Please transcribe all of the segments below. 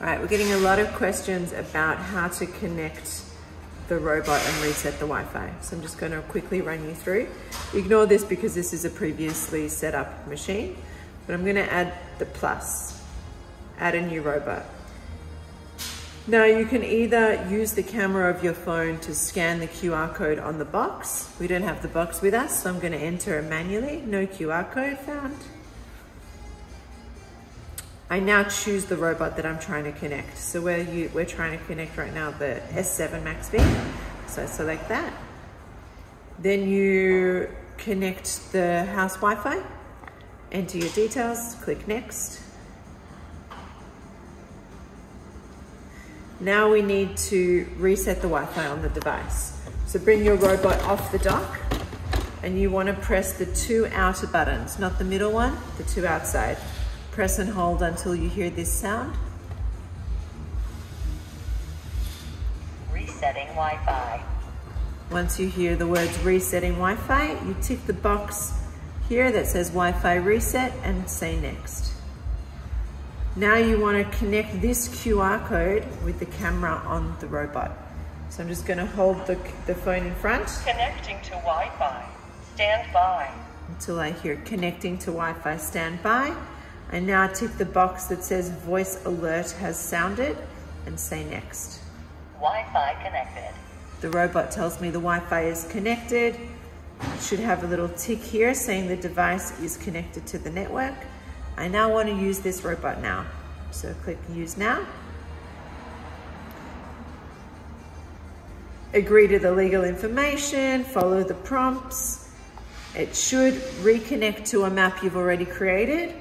All right, we're getting a lot of questions about how to connect the robot and reset the Wi-Fi. So I'm just gonna quickly run you through. Ignore this because this is a previously set up machine, but I'm gonna add the plus, add a new robot. Now you can either use the camera of your phone to scan the QR code on the box. We don't have the box with us, so I'm gonna enter it manually. No QR code found. I now choose the robot that I'm trying to connect. So we're, you, we're trying to connect right now the S7 Max V. So select that. Then you connect the house Wi-Fi, enter your details, click next. Now we need to reset the Wi-Fi on the device. So bring your robot off the dock and you want to press the two outer buttons, not the middle one, the two outside. Press and hold until you hear this sound. Resetting Wi-Fi. Once you hear the words resetting Wi-Fi, you tick the box here that says Wi-Fi reset and say next. Now you want to connect this QR code with the camera on the robot. So I'm just going to hold the, the phone in front. Connecting to Wi-Fi. Stand by. Until I hear connecting to Wi-Fi standby. I now tick the box that says voice alert has sounded and say next. Wi-Fi connected. The robot tells me the Wi-Fi is connected. It should have a little tick here saying the device is connected to the network. I now want to use this robot now. So click use now. Agree to the legal information, follow the prompts. It should reconnect to a map you've already created.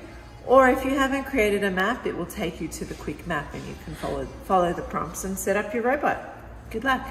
Or if you haven't created a map, it will take you to the quick map and you can follow, follow the prompts and set up your robot. Good luck.